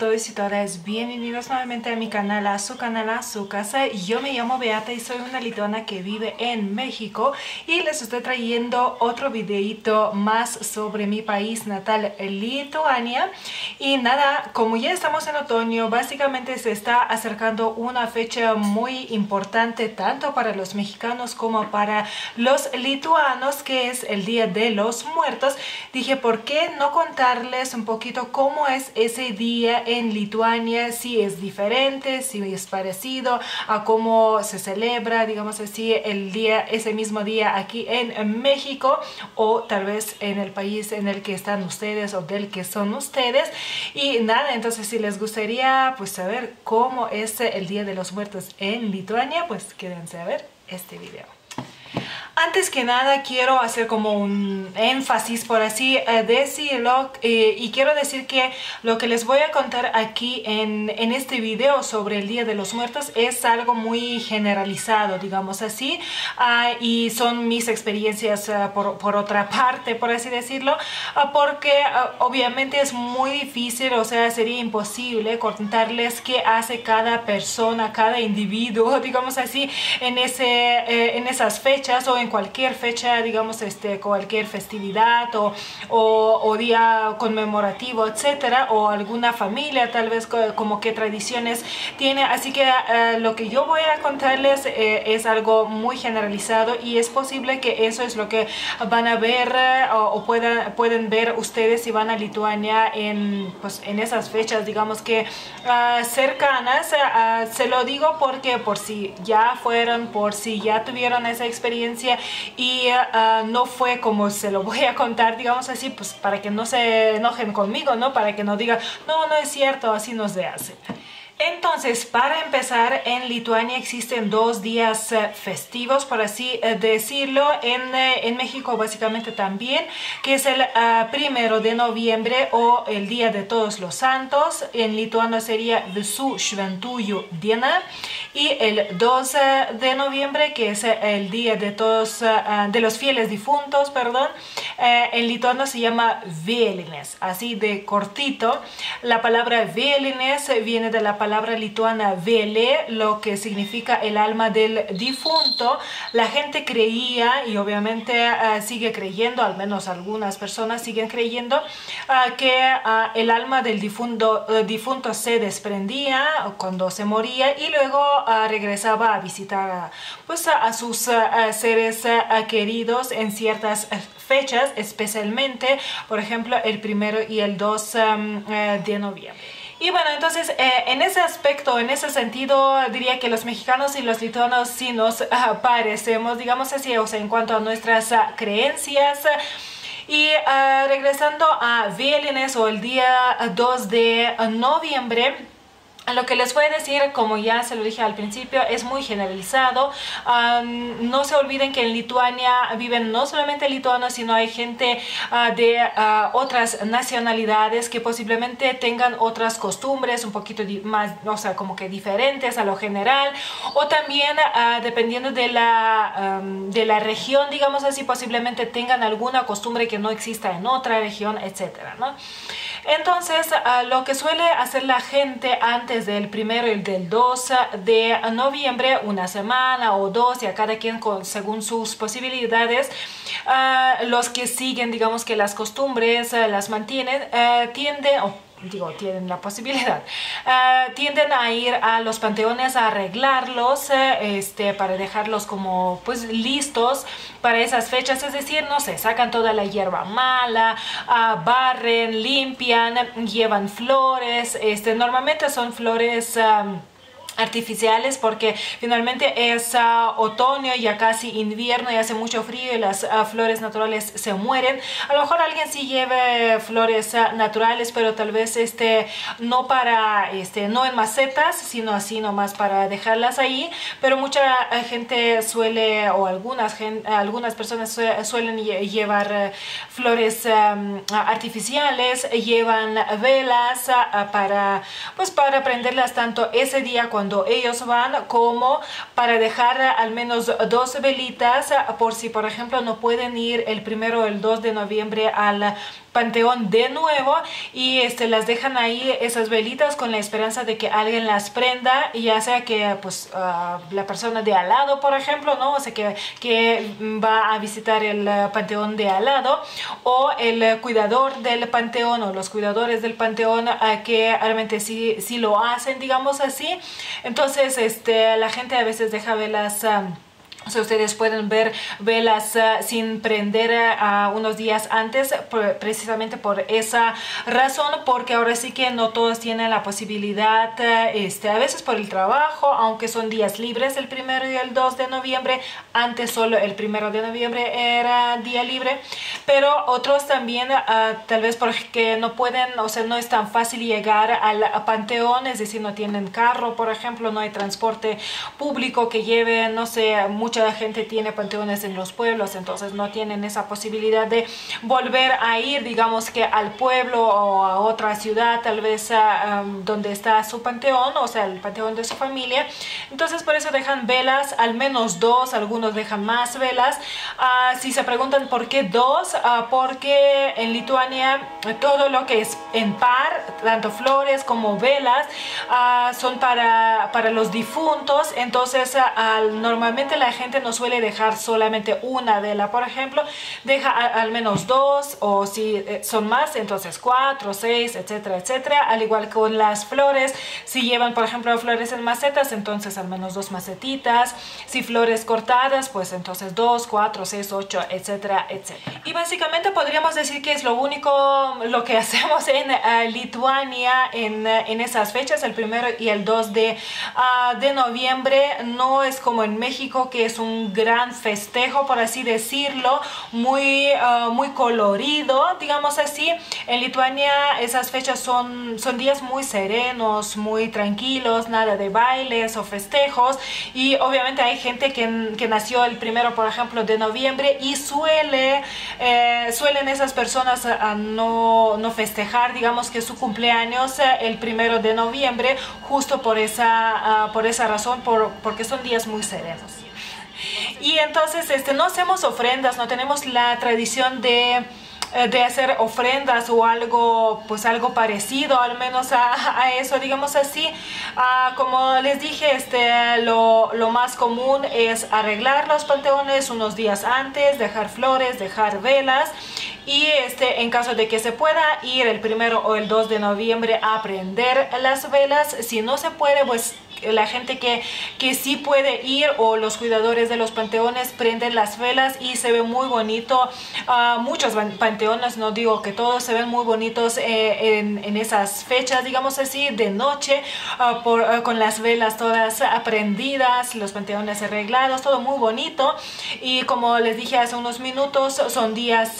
todos y todas, bienvenidos nuevamente a mi canal, a su canal, a su casa. Yo me llamo Beata y soy una lituana que vive en México y les estoy trayendo otro videito más sobre mi país natal, Lituania. Y nada, como ya estamos en otoño, básicamente se está acercando una fecha muy importante tanto para los mexicanos como para los lituanos, que es el Día de los Muertos. Dije, ¿por qué no contarles un poquito cómo es ese día en Lituania, si es diferente, si es parecido a cómo se celebra, digamos así, el día, ese mismo día aquí en México o tal vez en el país en el que están ustedes o del que son ustedes. Y nada, entonces si les gustaría pues saber cómo es el Día de los Muertos en Lituania, pues quédense a ver este video. Antes que nada quiero hacer como un énfasis, por así eh, decirlo, eh, y quiero decir que lo que les voy a contar aquí en, en, este video sobre el Día de los Muertos es algo muy generalizado, digamos así, uh, y son mis experiencias uh, por, por, otra parte, por así decirlo, uh, porque obviamente es muy difícil, o sea, sería imposible contarles qué hace cada persona, cada individuo, digamos así, en, ese, eh, en esas fechas o en cualquier fecha, digamos, este, cualquier festividad o, o, día conmemorativo, etcétera, o alguna familia, tal vez como que tradiciones tiene. Así que uh, lo que yo voy a contarles eh, es algo muy generalizado y es posible que eso es lo que van a ver uh, o puedan, pueden ver ustedes si van a Lituania en, pues, en esas fechas, digamos que uh, cercanas. se lo digo porque por si ya fueron, por si ya tuvieron esa experiencia y uh, no fue como se lo voy a contar, digamos así, pues para que no se enojen conmigo, ¿no? Para que no digan, no, no es cierto, así no se hace. Entonces, para empezar, en Lituania existen dos días uh, festivos, por así uh, decirlo, en, uh, en, México básicamente también, que es el primero de noviembre o el Día de Todos los Santos, en lituano sería Visų Šventųjų diena, y el 2 de noviembre, que es el Día de todos de los fieles difuntos, perdón, en lituano se llama Vėlinės, así de cortito. La palabra Vėlinės viene de la palabra palabra lituana vele, lo que significa el alma del difunto. La gente creía y obviamente uh, sigue creyendo, al menos algunas personas siguen creyendo, uh, que uh, el alma del difunto, difunto se desprendía cuando se moría y luego regresaba a visitar pues, a sus seres queridos en ciertas fechas, especialmente, por ejemplo, el primero y el 2 um, de noviembre. Y bueno, entonces eh, en ese aspecto, en ese sentido, diría que los mexicanos y los lituanos sí nos uh, parecemos, digamos así, o sea, en cuanto a nuestras uh, creencias. Y uh, regresando a Vélines o el día 2 de noviembre, lo que les voy a decir, como ya se lo dije al principio, es muy generalizado. No se olviden que en Lituania viven no solamente lituanos, sino hay gente uh, de uh, otras nacionalidades que posiblemente tengan otras costumbres un poquito más, o sea, como que diferentes a lo general. O también, uh, dependiendo de la, de la región, digamos así, posiblemente tengan alguna costumbre que no exista en otra región, etcétera, ¿no? Entonces, lo que suele hacer la gente antes del primero y del 2 de noviembre, una semana o dos, y a cada quien con, según sus posibilidades. Uh, los que siguen, digamos que las costumbres las mantienen, uh, tienden, digo, tienen la posibilidad, uh, tienden a ir a los panteones a arreglarlos este, para dejarlos como pues listos para esas fechas, es decir, no sé, sacan toda la hierba mala, uh, barren, limpian, llevan flores, este, normalmente son flores... Um, artificiales porque finalmente es uh, otoño ya casi invierno y hace mucho frío y las uh, flores naturales se mueren. A lo mejor alguien sí lleve flores uh, naturales pero tal vez este no para este no en macetas sino así nomás para dejarlas ahí. Pero mucha gente suele o algunas algunas personas suelen llevar flores um, artificiales llevan velas para pues para prenderlas tanto ese día cuando ellos van como para dejar al menos dos velitas por si por ejemplo no pueden ir el primero o el 2 de noviembre al panteón de nuevo y este, las dejan ahí esas velitas con la esperanza de que alguien las prenda, ya sea que pues ah, la persona de al lado, por ejemplo, ¿no? O sea, que, que va a visitar el ah, panteón de al lado o el cuidador del panteón o los cuidadores del panteón a que realmente sí, sí lo hacen, digamos así. Entonces, este, la gente a veces deja velas... O sea, ustedes pueden ver velas uh, sin prender uh, unos días antes precisamente por esa razón porque ahora sí que no todos tienen la posibilidad uh, este, a veces por el trabajo aunque son días libres el primero y el 2 de noviembre antes solo el primero de noviembre era día libre pero otros también tal vez porque no pueden o sea no es tan fácil llegar al panteón es decir no tienen carro por ejemplo no hay transporte público que lleve no sé mucha gente tiene panteones en los pueblos, entonces no tienen esa posibilidad de volver a ir, digamos que al pueblo o a otra ciudad, tal vez donde está su panteón, o sea, el panteón de su familia. Entonces por eso dejan velas, al menos dos, algunos dejan más velas. Ah, si se preguntan por qué dos, ah, porque en Lituania todo lo que es en par, tanto flores como velas, ah, son para, para los difuntos, entonces normalmente la gente no suele dejar solamente una vela, por ejemplo, deja al menos dos o si eh, son más, entonces cuatro, seis, etcétera, etcétera. Al igual con las flores, si llevan, por ejemplo, flores en macetas, entonces al menos dos macetitas. Si flores cortadas, pues entonces dos, cuatro, seis, ocho, etcétera, etcétera. Y básicamente podríamos decir que es lo único lo que hacemos en uh, Lituania en, uh, en, esas fechas, el primero y el 2 de, uh, de noviembre. No es como en México, que es un gran festejo, por así decirlo, muy, uh, muy colorido, digamos así. En Lituania esas fechas son, son días muy serenos, muy tranquilos, nada de bailes o festejos. Y obviamente hay gente que, que nació el primero, por ejemplo, de noviembre y suele, eh, suelen esas personas a no, no, festejar, digamos que su cumpleaños eh, el primero de noviembre, justo por esa, uh, por esa razón, por, porque son días muy serenos. Y entonces este, no hacemos ofrendas, no tenemos la tradición de eh, de hacer ofrendas o algo pues algo parecido al menos a, eso digamos así. Ah, como les dije este lo, lo, más común es arreglar los panteones unos días antes dejar flores dejar velas y este en caso de que se pueda ir el primero o el 2 de noviembre a prender las velas. Si no se puede pues la gente que, que sí puede ir o los cuidadores de los panteones prenden las velas y se ve muy bonito. Uh, muchos panteones, no digo que todos, se ven muy bonitos eh, en, en, esas fechas, digamos así, de noche, uh, por, uh, con las velas todas prendidas, los panteones arreglados, todo muy bonito. Y como les dije hace unos minutos, son días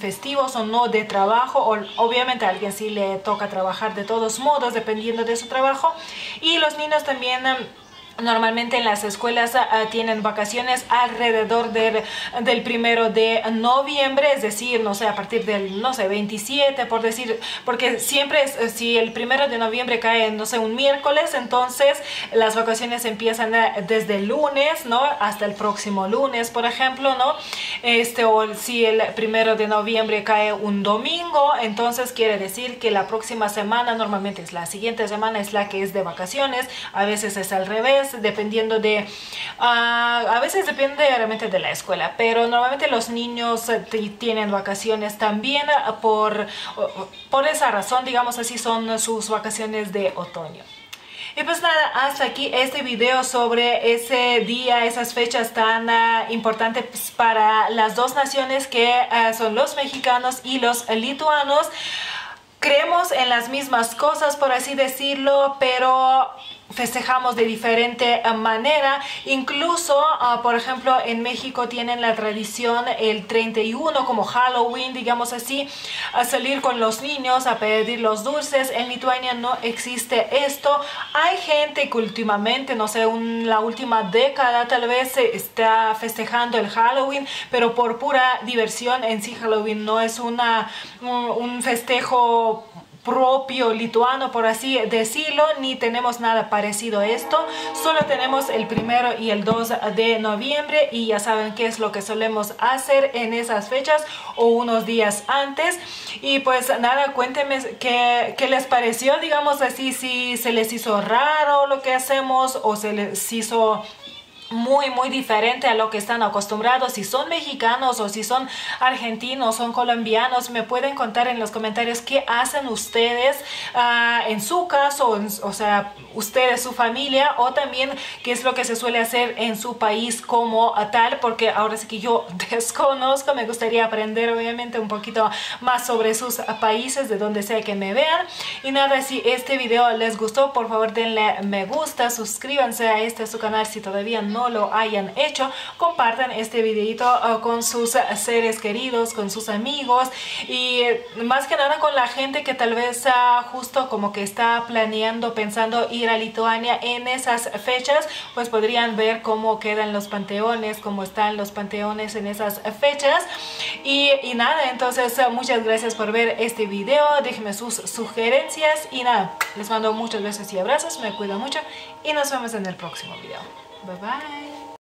festivos o no de trabajo, o, obviamente a alguien sí le toca trabajar de todos modos, dependiendo de su trabajo. Y los niños también Normalmente en las escuelas uh, tienen vacaciones alrededor del, del primero de noviembre, es decir, no sé, a partir del, no sé, 27, por decir, porque siempre, es, si el primero de noviembre cae, no sé, un miércoles, entonces las vacaciones empiezan desde el lunes, ¿no? Hasta el próximo lunes, por ejemplo, ¿no? Este, o si el primero de noviembre cae un domingo, entonces quiere decir que la próxima semana, normalmente es la siguiente semana, es la que es de vacaciones, a veces es al revés, dependiendo de... Uh, a veces depende realmente de la escuela, pero normalmente los niños eh, tienen vacaciones también por, por esa razón, digamos así, son sus vacaciones de otoño. Y pues nada, hasta aquí este video sobre ese día, esas fechas tan uh, importantes para las dos naciones que son los mexicanos y los lituanos. Creemos en las mismas cosas, por así decirlo, pero festejamos de diferente manera. Incluso, uh, por ejemplo, en México tienen la tradición el 31 como Halloween, digamos así, a salir con los niños a pedir los dulces. En Lituania no existe esto. Hay gente que últimamente, no sé, en la última década tal vez se está festejando el Halloween, pero por pura diversión en sí Halloween no es una, un, un festejo propio lituano, por así decirlo, ni tenemos nada parecido a esto. Solo tenemos el primero y el 2 de noviembre y ya saben qué es lo que solemos hacer en esas fechas o unos días antes. Y pues nada, cuéntenme qué, qué les pareció, digamos así, si se les hizo raro lo que hacemos o se les hizo muy muy diferente a lo que están acostumbrados. Si son mexicanos o si son argentinos son colombianos me pueden contar en los comentarios qué hacen ustedes ah, en su caso o sea ustedes su familia o también qué es lo que se suele hacer en su país como tal porque ahora sí que yo desconozco me gustaría aprender obviamente un poquito más sobre sus países de donde sea que me vean. Y nada si este video les gustó por favor denle me gusta suscríbanse a este su canal si todavía no lo hayan hecho, compartan este videito uh, con sus seres queridos, con sus amigos y más que nada con la gente que tal vez uh, justo como que está planeando, pensando ir a Lituania en esas fechas, pues podrían ver cómo quedan los panteones, cómo están los panteones en esas fechas. Y, y nada, entonces uh, muchas gracias por ver este video, déjenme sus sugerencias y nada, les mando muchos besos y abrazos, me cuido mucho y nos vemos en el próximo video. Bye-bye.